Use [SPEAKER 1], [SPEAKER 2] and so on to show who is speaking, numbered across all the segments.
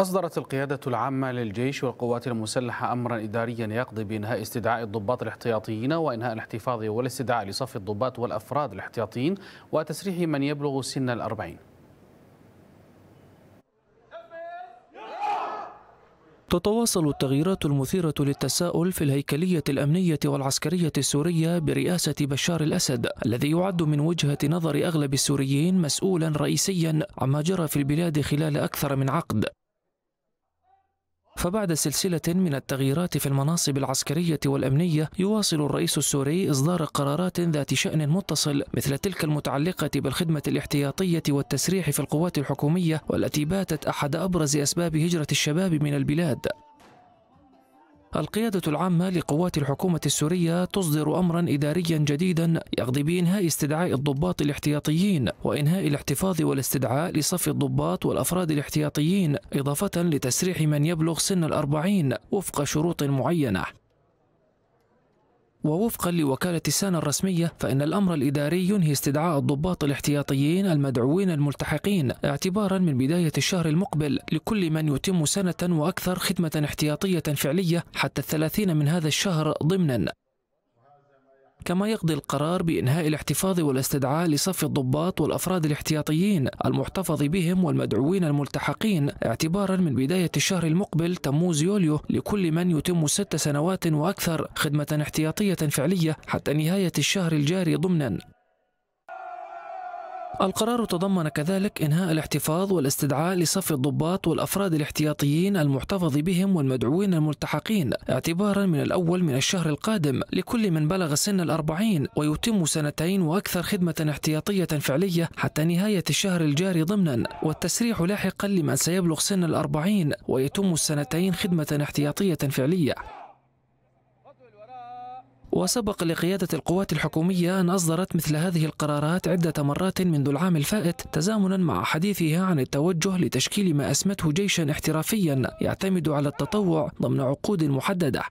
[SPEAKER 1] أصدرت القيادة العامة للجيش والقوات المسلحة أمرا إداريا يقضي بإنهاء استدعاء الضباط الاحتياطيين وإنهاء الاحتفاظ والاستدعاء لصف الضباط والأفراد الاحتياطيين وتسريح من يبلغ سن الأربعين.
[SPEAKER 2] تتواصل التغييرات المثيرة للتساؤل في الهيكلية الأمنية والعسكرية السورية برئاسة بشار الأسد الذي يعد من وجهة نظر أغلب السوريين مسؤولا رئيسيا عما جرى في البلاد خلال أكثر من عقد. فبعد سلسلة من التغييرات في المناصب العسكرية والأمنية يواصل الرئيس السوري إصدار قرارات ذات شأن متصل مثل تلك المتعلقة بالخدمة الاحتياطية والتسريح في القوات الحكومية والتي باتت أحد أبرز أسباب هجرة الشباب من البلاد. القيادة العامة لقوات الحكومة السورية تصدر أمرا إداريا جديدا يقضي بإنهاء استدعاء الضباط الاحتياطيين وإنهاء الاحتفاظ والاستدعاء لصف الضباط والأفراد الاحتياطيين إضافة لتسريح من يبلغ سن الأربعين وفق شروط معينة. ووفقا لوكالة سانا الرسمية فإن الأمر الإداري ينهي استدعاء الضباط الاحتياطيين المدعوين الملتحقين اعتبارا من بداية الشهر المقبل لكل من يتم سنة وأكثر خدمة احتياطية فعلية حتى الثلاثين من هذا الشهر ضمنا. كما يقضي القرار بإنهاء الاحتفاظ والاستدعاء لصف الضباط والأفراد الاحتياطيين المحتفظ بهم والمدعوين الملتحقين اعتبارا من بداية الشهر المقبل تموز يوليو لكل من يتم ست سنوات وأكثر خدمة احتياطية فعلية حتى نهاية الشهر الجاري ضمنا. القرار تضمن كذلك إنهاء الاحتفاظ والاستدعاء لصف الضباط والأفراد الاحتياطيين المحتفظ بهم والمدعوين الملتحقين اعتبارا من الأول من الشهر القادم لكل من بلغ سن الأربعين ويتم سنتين وأكثر خدمة احتياطية فعلية حتى نهاية الشهر الجاري ضمنا والتسريح لاحقا لمن سيبلغ سن الأربعين ويتم السنتين خدمة احتياطية فعلية. وسبق لقيادة القوات الحكومية أن أصدرت مثل هذه القرارات عدة مرات منذ العام الفائت تزامنا مع حديثها عن التوجه لتشكيل ما أسمته جيشا احترافيا يعتمد على التطوع ضمن عقود محددة.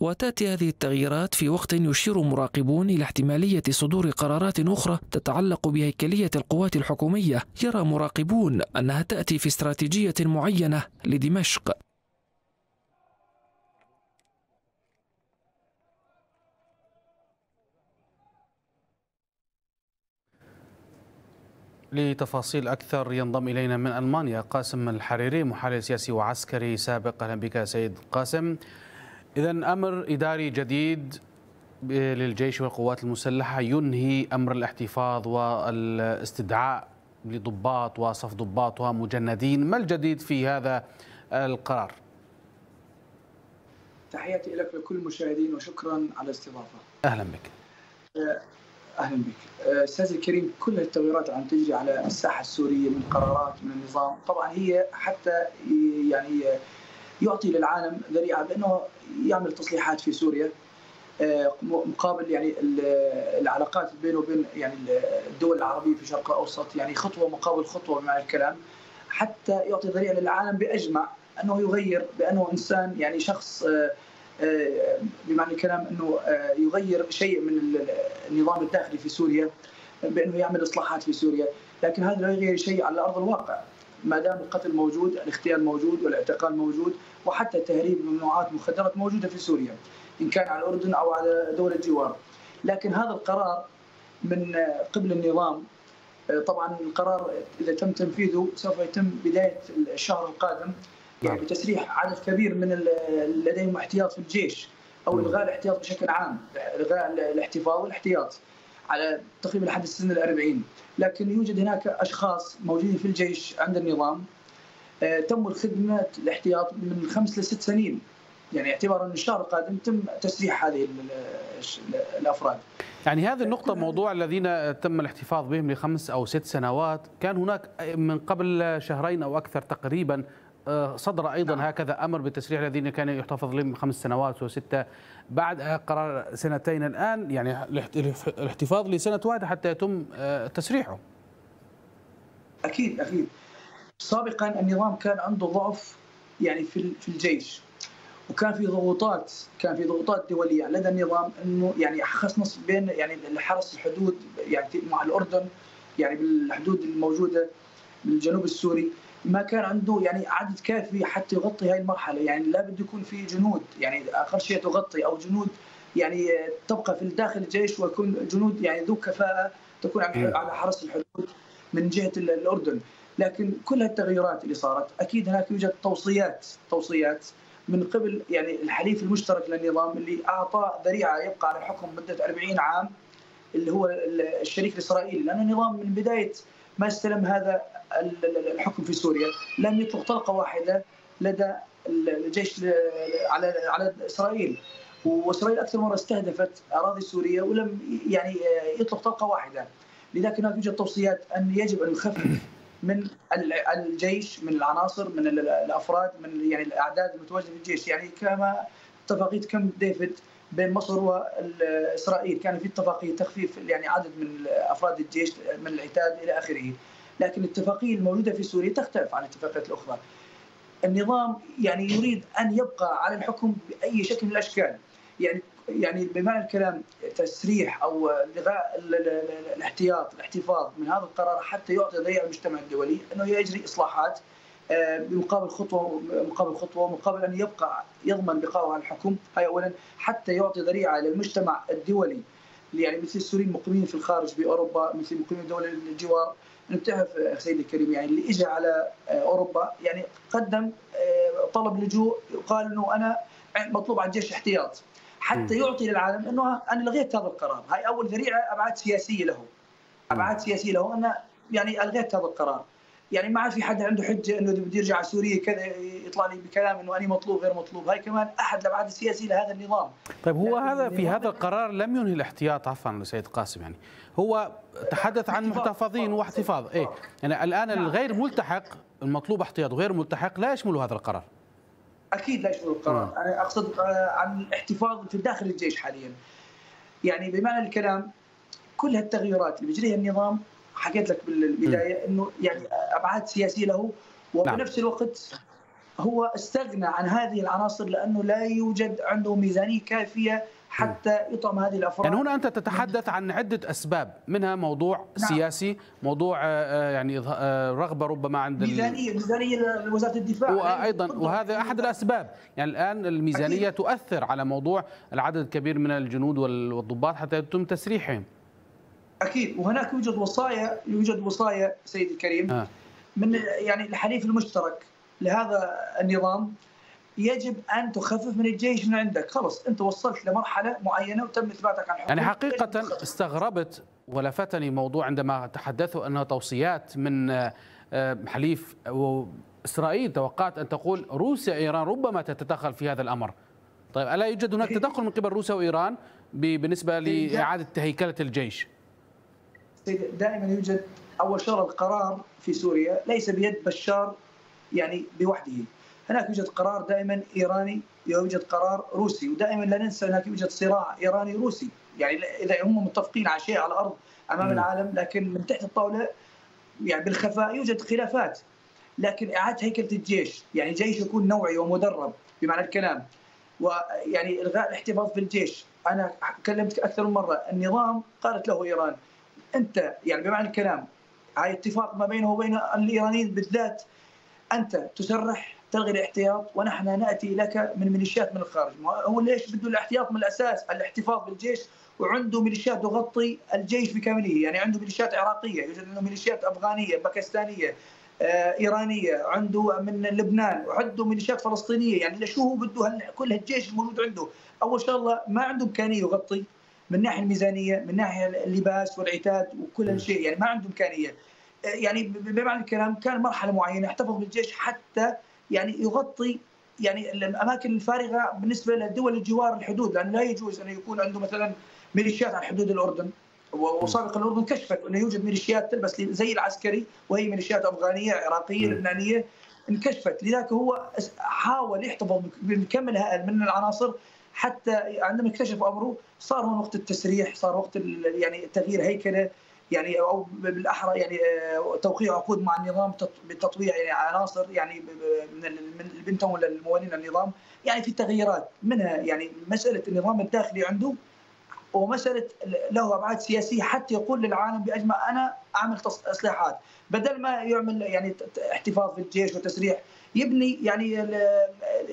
[SPEAKER 2] وتأتي هذه التغييرات في وقت يشير مراقبون إلى احتمالية صدور قرارات أخرى تتعلق بهيكلية القوات الحكومية. يرى مراقبون أنها تأتي في استراتيجية معينة لدمشق.
[SPEAKER 1] لتفاصيل أكثر ينضم إلينا من ألمانيا قاسم الحريري محلل سياسي وعسكري سابق. أهلا بك سيد قاسم. إذا أمر إداري جديد للجيش والقوات المسلحة ينهي أمر الاحتفاظ والاستدعاء لضباط وصف ضباط ومجندين. ما الجديد في هذا القرار؟
[SPEAKER 3] تحياتي لك ولكل المشاهدين وشكرا على الاستضافة.
[SPEAKER 1] أهلا بك.
[SPEAKER 3] أهلا بك. أستاذ الكريم كل التغيرات عم تجري على الساحة السورية من قرارات من النظام. طبعا هي حتى يعني يعطي للعالم ذريعة بأنه يعمل تصليحات في سوريا. مقابل يعني العلاقات بينه وبين يعني الدول العربية في الشرق الأوسط. يعني خطوة مقابل خطوة بمعنى الكلام. حتى يعطي ذريعة للعالم بأجمع أنه يغير بأنه إنسان يعني شخص بمعنى الكلام إنه يغير شيء من النظام الداخلي في سوريا بإنه يعمل إصلاحات في سوريا، لكن هذا لا يغير شيء على أرض الواقع. ما دام القتل موجود، الاغتيال موجود والاعتقال موجود وحتى تهريب ممنوعات مخدرات موجودة في سوريا إن كان على الأردن أو على دوله جوار. لكن هذا القرار من قبل النظام طبعا القرار إذا تم تنفيذه سوف يتم بداية الشهر القادم. يعني بتسريح عدد كبير من لديهم احتياط في الجيش أو إلغاء الاحتياط بشكل عام، إلغاء الاحتفاظ والاحتياط على تقريبا لحد السن الأربعين. لكن يوجد هناك أشخاص موجودين في الجيش عند النظام تم الخدمة الاحتياط من خمس لست سنين. يعني اعتبارا من الشهر القادم تم تسريح هذه الأفراد.
[SPEAKER 1] يعني هذه النقطة موضوع الذين تم الاحتفاظ بهم لخمس أو ست سنوات، كان هناك من قبل شهرين أو أكثر تقريبا صدر أيضا نعم. هكذا أمر بتسريح الذين كان يحتفظ لهم خمس سنوات وستة بعد قرار سنتين الآن يعني الاحتفاظ لسنة واحدة حتى يتم تسريحه.
[SPEAKER 3] أكيد أكيد. سابقا النظام كان عنده ضعف يعني في في الجيش وكان في ضغوطات كان في ضغوطات دولية لدى النظام إنه يعني خص نصف بين يعني حرس الحدود يعني مع الأردن يعني بالحدود الموجودة بالجنوب السوري ما كان عنده يعني عدد كافي حتى يغطي هاي المرحلة. يعني لابد يكون في جنود. يعني أقل شيء تغطي أو جنود يعني تبقى في داخل الجيش ويكون جنود يعني ذو كفاءة تكون على حرس الحدود من جهة الأردن. لكن كل التغيرات اللي صارت أكيد هناك يوجد توصيات توصيات من قبل يعني الحليف المشترك للنظام اللي أعطى ذريعة يبقى على الحكم مدة 40 عام اللي هو الشريك الإسرائيلي. لأن النظام من بداية ما استلم هذا الحكم في سوريا. لم يطلق طلقة واحدة لدى الجيش على على إسرائيل. وإسرائيل أكثر مرة استهدفت أراضي سوريا ولم يعني يطلق طلقة واحدة. لذلك هناك يوجد توصيات أن يجب أن يخفف من الجيش من العناصر من الأفراد من يعني الأعداد المتواجدة في الجيش. يعني كما اتفاقيه كم ديفيد بين مصر وإسرائيل. كان في اتفاقية تخفيف يعني عدد من أفراد الجيش من العتاد إلى آخره. لكن الاتفاقية الموجودة في سوريا تختلف عن الاتفاقيات الأخرى. النظام يعني يريد أن يبقى على الحكم بأي شكل من الأشكال. يعني يعني بمعنى الكلام تسريح أو الغاء الاحتياط الاحتفاظ من هذا القرار حتى يعطي ذريعه المجتمع الدولي أنه يجري إصلاحات آه، بمقابل خطوة مقابل خطوة مقابل أن يبقى يضمن بقائه على الحكم. هاي اولا حتى يعطي ذريعة للمجتمع الدولي. يعني مثل السوريين المقيمين في الخارج بأوروبا مثل مقيمين دول الجوار. أنت بتعرف سيدي الكريم يعني اللي اجى على آه، أوروبا يعني قدم آه، طلب لجوء وقال إنه أنا مطلوب على الجيش احتياط. حتى يعطي للعالم إنه أنا لغيت هذا القرار. هاي أول ذريعة ابعاد سياسية له. ابعاد سياسية له أنا يعني ألغيت هذا القرار. يعني ما عاد في حد عنده حجة إنه بده يرجع على سوريا كذا يطلع لي بكلام إنه أنا مطلوب غير مطلوب. هاي كمان أحد الأبعاد السياسية لهذا النظام.
[SPEAKER 1] طيب هو هذا في هذا القرار لم ينهي الاحتياط عفوا سيد قاسم يعني هو تحدث عن محتفظين واحتفاظ. إيه. يعني الآن نعم. الغير ملتحق المطلوب احتياط غير ملتحق لا يشمل هذا القرار.
[SPEAKER 3] أكيد لا يشمل القرار. نعم. أنا أقصد آه، عن الاحتفاظ في داخل الجيش حاليا. يعني بمعنى الكلام كل هالتغيرات اللي بيجريها النظام حكيت لك بالبداية إنه يعني أبعاد سياسية له وبنفس نعم. الوقت هو استغنى عن هذه العناصر لأنه لا يوجد عنده ميزانية كافية حتى يطعم هذه الأفراد.
[SPEAKER 1] يعني هنا أنت تتحدث عن عدة أسباب منها موضوع نعم. سياسي موضوع آه، آه، يعني آه، رغبة ربما عند
[SPEAKER 3] ميزانية ميزانية لوزارة الدفاع.
[SPEAKER 1] وأيضا وهذا أحد الأسباب. يعني الآن الميزانية أكيد. تؤثر على موضوع العدد الكبير من الجنود والضباط حتى يتم تسريحهم.
[SPEAKER 3] أكيد. وهناك يوجد وصايا يوجد وصايا سيدي الكريم آه. من يعني الحليف المشترك لهذا النظام. يجب أن تخفف من الجيش من عندك. خلص أنت وصلت لمرحلة معينة وتم إثباتك عن
[SPEAKER 1] الحكم يعني حقيقة استغربت ولفتني موضوع عندما تحدثوا انها توصيات من آه، حليف إسرائيل توقعت أن تقول روسيا ايران ربما تتدخل في هذا الأمر. طيب ألا يوجد هناك تدخل من قبل روسيا وإيران بالنسبة لإعادة هيكله الجيش؟
[SPEAKER 3] دائما يوجد أول شغله القرار في سوريا ليس بيد بشار يعني بوحده. هناك يوجد قرار دائما إيراني يوجد قرار روسي ودائما لا ننسى هناك يوجد صراع إيراني روسي. يعني إذا هم متفقين على شيء على الأرض أمام م. العالم لكن من تحت الطاولة يعني بالخفاء يوجد خلافات. لكن إعادة هيكلة الجيش يعني جيش يكون نوعي ومدرب بمعنى الكلام. ويعني إلغاء الاحتفاظ في الجيش أنا كلمتك أكثر من مرة النظام قالت له إيران أنت يعني بمعنى الكلام هاي اتفاق ما بينه وبين الإيرانيين بالذات أنت تسرح تلغي الاحتياط ونحن نأتي لك من ميليشيات من الخارج. هو ليش بده الاحتياط من الأساس؟ الاحتفاظ بالجيش وعنده ميليشيات تغطي الجيش بكامله. يعني عنده ميليشيات عراقية يوجد عنده ميليشيات أفغانية باكستانية آه، إيرانية عنده من لبنان وعنده ميليشيات فلسطينية. يعني شو هو بده كل هالجيش الموجود عنده؟ أول شغلة ما عنده إمكانية يغطي. من ناحية الميزانية من ناحية اللباس والعتاد وكل شيء يعني ما عنده إمكانية. آه، يعني بمعنى الكلام كان مرحلة معينة احتفظ بالجيش حتى يعني يغطي يعني الأماكن الفارغة بالنسبة لدول الجوار الحدود لأنه لا يجوز أن يكون عنده مثلا ميليشيات على حدود الأردن وسابقا الأردن كشفت أنه يوجد ميليشيات تلبس زي العسكري وهي ميليشيات أفغانية عراقية لبنانية انكشفت. لذلك هو حاول يحتفظ بكم هائل من العناصر حتى عندما اكتشف أمره صار هون وقت التسريح صار وقت يعني تغيير هيكلة يعني أو بالأحرى يعني آه، توقيع عقود مع النظام بتطويع يعني عناصر يعني من بنتهم للموالين النظام يعني في تغييرات منها يعني مسألة النظام الداخلي عنده ومسألة له أبعاد سياسية حتى يقول للعالم باجمع أنا اعمل اصلاحات بدل ما يعمل يعني احتفاظ في الجيش وتسريح يبني يعني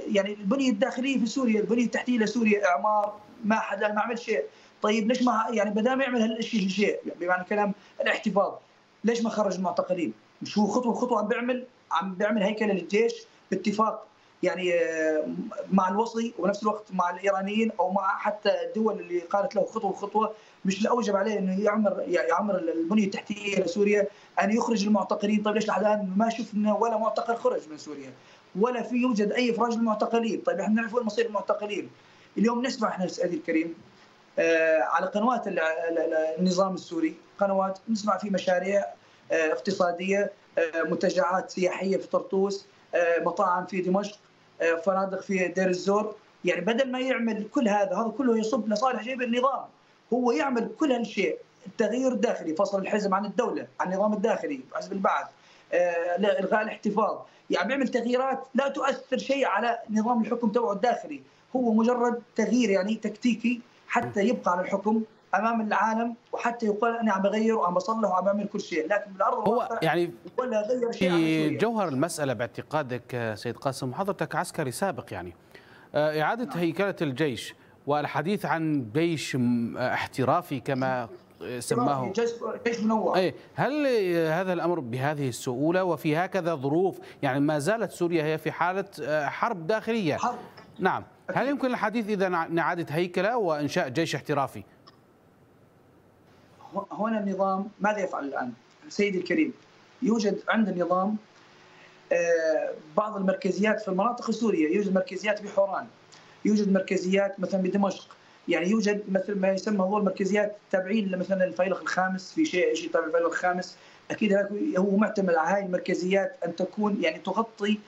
[SPEAKER 3] يعني البنية الداخلية في سوريا البنية التحتية لسوريا إعمار ما حد ما عمل شيء طيب ليش ما يعني بدل ما يعمل هالشيء شيء بمعنى الكلام الاحتفاظ ليش ما خرج المعتقلين؟ مش هو خطوة خطوة عم بيعمل عم بيعمل هيكله للجيش باتفاق يعني آه، مع الوصي ونفس الوقت مع الإيرانيين أو مع حتى الدول اللي قالت له خطوة خطوة مش الاوجب عليه إنه يعمر يعمر البنية التحتية لسوريا أن يخرج المعتقلين. طيب ليش لحد الان ما شفنا ولا معتقل خرج من سوريا ولا في يوجد أي إفراج للمعتقلين. طيب إحنا نعرف وين مصير المعتقلين؟ اليوم نسمع إحنا سيدي الكريم آه، على قنوات النظام السوري قنوات نسمع في مشاريع آه، اقتصادية منتجعات سياحية في طرطوس مطاعم في دمشق فنادق في دير الزور. يعني بدل ما يعمل كل هذا هذا كله يصب لصالح جيب النظام. هو يعمل كل هالشيء التغيير الداخلي فصل الحزب عن الدولة عن النظام الداخلي حزب البعث آه، إلغاء الاحتفاظ يعني بيعمل تغييرات لا تؤثر شيء على نظام الحكم تبعه الداخلي هو مجرد تغيير يعني تكتيكي حتى يبقى على الحكم أمام العالم وحتى يقال أنا عم بغير وعم بصلح وعم بعمل كل شيء لكن بالأرض
[SPEAKER 1] هو يعني ولا غير شيء في جوهر المسألة باعتقادك سيد قاسم حضرتك عسكري سابق يعني آه، إعادة نعم. هيكلة الجيش والحديث عن جيش احترافي كما سماه.
[SPEAKER 3] جيش منور.
[SPEAKER 1] أي هل هذا الأمر بهذه السهوله وفي هكذا ظروف؟ يعني ما زالت سوريا هي في حالة آه، حرب داخلية.
[SPEAKER 3] حرب.
[SPEAKER 1] نعم. هل يمكن الحديث إذا عن اعاده هيكلة وإنشاء جيش احترافي؟
[SPEAKER 3] هنا النظام ماذا يفعل الآن؟ سيدي الكريم يوجد عند النظام آه، بعض المركزيات في المناطق السورية يوجد مركزيات بحوران. يوجد مركزيات مثلا بدمشق. يعني يوجد مثل ما يسمى هو المركزيات تابعين مثلا الفيلق الخامس في شيء شيء تابع الفيلق الخامس. أكيد هو معتمد على هاي المركزيات أن تكون يعني تغطي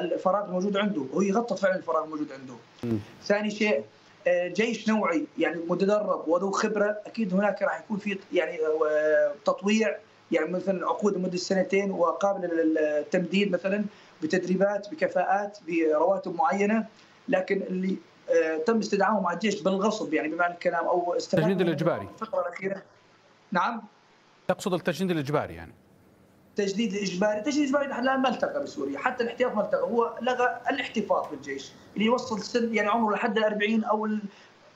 [SPEAKER 3] الفراغ الموجود عنده هو يغطي فعلا الفراغ الموجود عنده. م. ثاني شيء آه، جيش نوعي يعني متدرب وذو خبرة أكيد هناك راح يكون في يعني آه، تطويع يعني مثلا عقود لمدة سنتين وقابله للتمديد مثلا. بتدريبات بكفاءات برواتب معينة لكن اللي آه، تم استدعائهم مع الجيش بالغصب يعني بمعنى الكلام أو
[SPEAKER 1] التجنيد الإجباري.
[SPEAKER 3] الفترة الأخيرة. نعم؟
[SPEAKER 1] تقصد التجنيد الإجباري يعني.
[SPEAKER 3] التجديد الإجباري، التجديد الإجباري لحد الآن ما التقى بسوريا، حتى الاحتياط ما التقى، هو لغى الاحتفاظ بالجيش اللي يوصل سن يعني عمره لحد ال 40 أو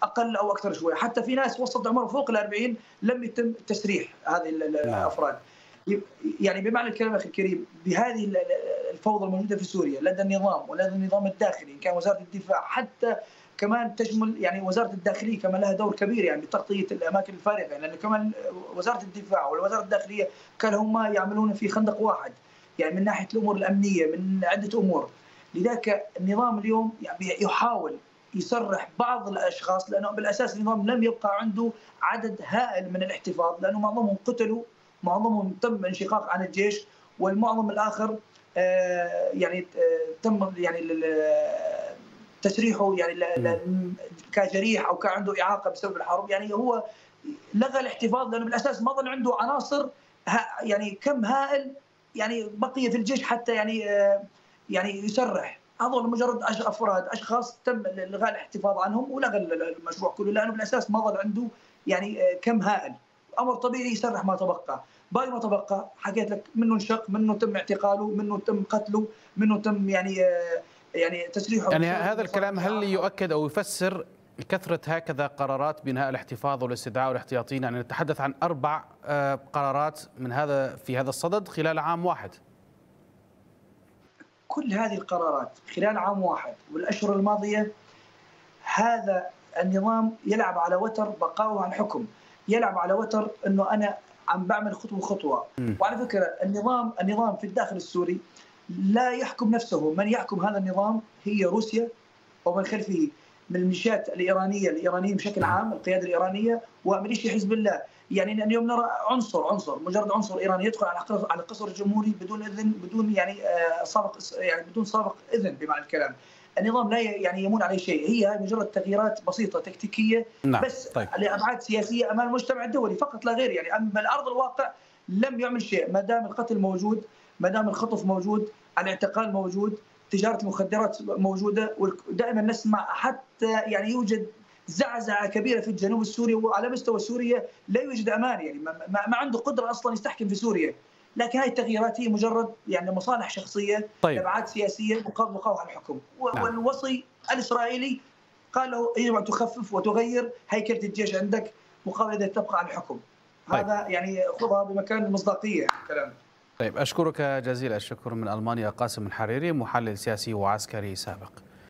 [SPEAKER 3] أقل أو أكثر شوي، حتى في ناس وصلت عمره فوق ال 40 لم يتم تسريح هذه نعم. الأفراد. يعني بمعنى الكلام أخي الكريم بهذه الفوضى الموجودة في سوريا لدى النظام ولدى النظام الداخلي إن كان وزارة الدفاع حتى كمان تشمل يعني وزارة الداخلية كمان لها دور كبير يعني بتغطية الأماكن الفارغة لأن كمان وزارة الدفاع والوزارة الداخلية كانوا هم يعملون في خندق واحد يعني من ناحية الأمور الأمنية من عدة أمور. لذلك النظام اليوم يعني يحاول يسرح بعض الأشخاص لأنه بالأساس النظام لم يبقى عنده عدد هائل من الاحتفاظ لأنه معظمهم قتلوا معظمهم تم الانشقاق عن الجيش والمعظم الآخر يعني آه، تم يعني تسريحه يعني كجريح أو كان عنده إعاقة بسبب الحرب يعني هو لغى الاحتفاظ لأنه بالأساس ما ظل عنده عناصر يعني كم هائل يعني بقي في الجيش حتى يعني آه، يعني يسرح. هذول مجرد أفراد أشخاص تم الغاء الاحتفاظ عنهم ولغى المشروع كله لأنه بالأساس ما ظل عنده يعني كم هائل. أمر طبيعي يسرح ما تبقى. باقي ما تبقى حكيت لك منه انشق منه تم اعتقاله منه تم قتله منه تم يعني آه، يعني تسريحه.
[SPEAKER 1] يعني هذا الكلام هل يؤكد أو يفسر كثرة هكذا قرارات بناء الاحتفاظ والاستدعاء والاحتياطيين يعني نتحدث عن أربع آه، قرارات من هذا في هذا الصدد خلال عام واحد.
[SPEAKER 3] كل هذه القرارات خلال عام واحد والأشهر الماضية هذا النظام يلعب على وتر بقاؤه عن الحكم يلعب على وتر أنه أنا عم بعمل خطوة خطوة. وعلى فكرة النظام النظام في الداخل السوري لا يحكم نفسه. من يحكم هذا النظام هي روسيا ومن خلفه من الميليشيات الايرانيه الإيرانيين بشكل عام القيادة الإيرانية وميليشيا حزب الله. يعني اليوم نرى عنصر عنصر مجرد عنصر إيراني يدخل على على القصر الجمهوري بدون إذن بدون يعني آه، سابق يعني بدون سابق إذن بمعنى الكلام. النظام لا يعني يمون عليه شيء. هي مجرد تغييرات بسيطة تكتيكية نعم. بس طيب. لأبعاد سياسية أمام المجتمع الدولي. فقط لا غير يعني. أما الأرض الواقع لم يعمل شيء. ما دام القتل موجود ما دام الخطف موجود الاعتقال موجود تجارة المخدرات موجودة ودائما نسمع حتى يعني يوجد زعزعة كبيرة في الجنوب السوري وعلى مستوى سوريا لا يوجد أمان يعني. ما, ما عنده قدرة أصلا يستحكم في سوريا. لكن هذه التغييرات هي مجرد يعني مصالح شخصية
[SPEAKER 1] طيب.
[SPEAKER 3] ابعاد سياسية مقاومه الحكم
[SPEAKER 1] نعم.
[SPEAKER 3] والوصي الإسرائيلي قال له يجب أن تخفف وتغير هيكله الجيش عندك مقابل تبقى على الحكم طيب. هذا يعني خذها بمكان المصداقيه كلام
[SPEAKER 1] طيب أشكرك جزيل الشكر من ألمانيا قاسم الحريري محلل سياسي وعسكري سابق